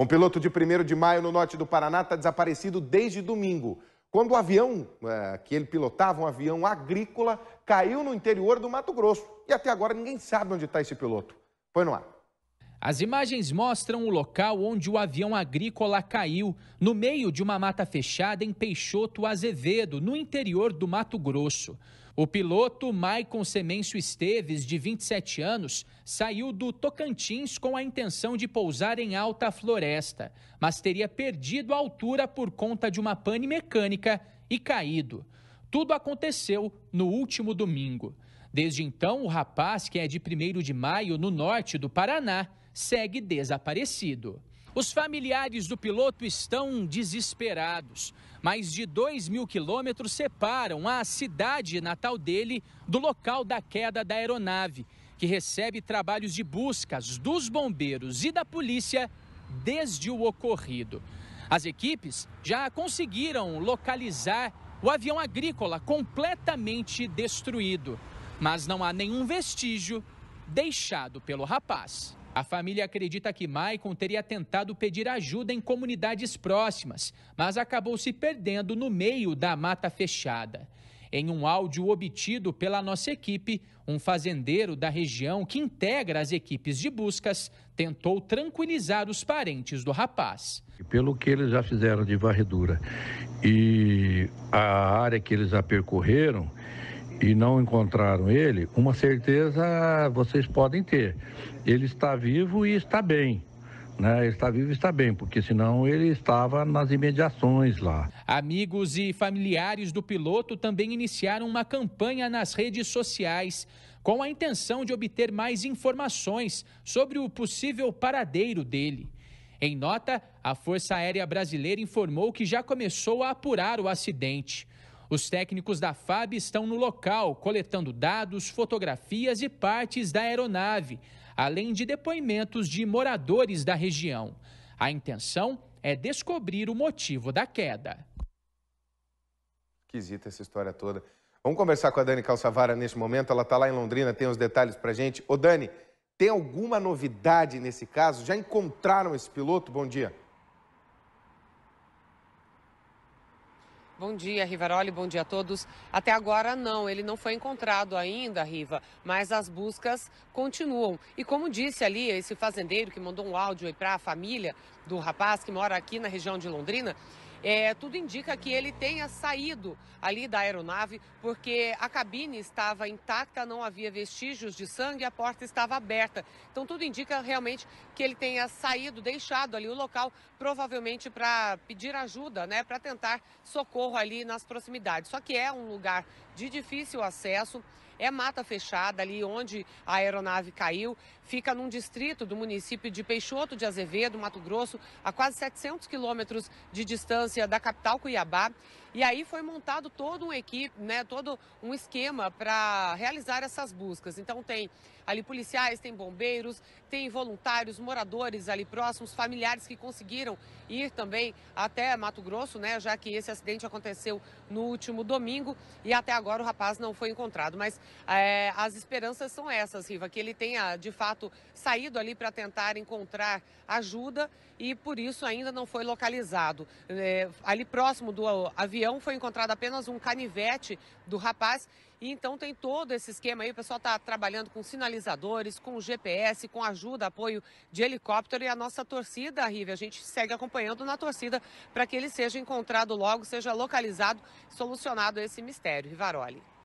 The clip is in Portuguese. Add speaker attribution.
Speaker 1: Um piloto de 1 de maio no norte do Paraná está desaparecido desde domingo, quando o avião é, que ele pilotava, um avião agrícola, caiu no interior do Mato Grosso. E até agora ninguém sabe onde está esse piloto. Põe no ar.
Speaker 2: As imagens mostram o local onde o avião agrícola caiu, no meio de uma mata fechada em Peixoto Azevedo, no interior do Mato Grosso. O piloto Maicon Semêncio Esteves, de 27 anos, saiu do Tocantins com a intenção de pousar em Alta Floresta, mas teria perdido a altura por conta de uma pane mecânica e caído. Tudo aconteceu no último domingo. Desde então, o rapaz, que é de 1 de maio, no norte do Paraná, segue desaparecido. Os familiares do piloto estão desesperados. Mais de 2 mil quilômetros separam a cidade natal dele do local da queda da aeronave, que recebe trabalhos de buscas dos bombeiros e da polícia desde o ocorrido. As equipes já conseguiram localizar o avião agrícola completamente destruído, mas não há nenhum vestígio deixado pelo rapaz. A família acredita que Maicon teria tentado pedir ajuda em comunidades próximas, mas acabou se perdendo no meio da mata fechada. Em um áudio obtido pela nossa equipe, um fazendeiro da região que integra as equipes de buscas tentou tranquilizar os parentes do rapaz.
Speaker 3: Pelo que eles já fizeram de varredura e a área que eles já percorreram, e não encontraram ele, uma certeza vocês podem ter. Ele está vivo e está bem. Né, está vivo e está bem, porque senão ele estava nas imediações lá.
Speaker 2: Amigos e familiares do piloto também iniciaram uma campanha nas redes sociais com a intenção de obter mais informações sobre o possível paradeiro dele. Em nota, a Força Aérea Brasileira informou que já começou a apurar o acidente. Os técnicos da FAB estão no local, coletando dados, fotografias e partes da aeronave, além de depoimentos de moradores da região. A intenção é descobrir o motivo da queda.
Speaker 1: Esquisita essa história toda. Vamos conversar com a Dani Calçavara nesse momento. Ela está lá em Londrina, tem os detalhes para gente. Ô, Dani, tem alguma novidade nesse caso? Já encontraram esse piloto? Bom dia.
Speaker 4: Bom dia, Rivaroli, bom dia a todos. Até agora não, ele não foi encontrado ainda, Riva, mas as buscas continuam. E como disse ali esse fazendeiro que mandou um áudio para a família do rapaz que mora aqui na região de Londrina, é, tudo indica que ele tenha saído ali da aeronave porque a cabine estava intacta, não havia vestígios de sangue, a porta estava aberta. Então tudo indica realmente que ele tenha saído, deixado ali o local, provavelmente para pedir ajuda, né, para tentar socorro ali nas proximidades. Só que é um lugar de difícil acesso é mata fechada ali onde a aeronave caiu. Fica num distrito do município de Peixoto de Azevedo, Mato Grosso, a quase 700 quilômetros de distância da capital Cuiabá. E aí foi montado todo um equipe, né, todo um esquema para realizar essas buscas. Então tem ali policiais, tem bombeiros, tem voluntários, moradores ali próximos, familiares que conseguiram ir também até Mato Grosso, né, já que esse acidente aconteceu no último domingo e até agora o rapaz não foi encontrado. Mas é, as esperanças são essas, Riva, que ele tenha de fato saído ali para tentar encontrar ajuda e por isso ainda não foi localizado. É, ali próximo do avião foi encontrado apenas um canivete do rapaz e então tem todo esse esquema aí, o pessoal está trabalhando com sinalizadores, com GPS, com ajuda, apoio de helicóptero e a nossa torcida, Rive, a gente segue acompanhando na torcida para que ele seja encontrado logo, seja localizado, solucionado esse mistério. Rivaroli.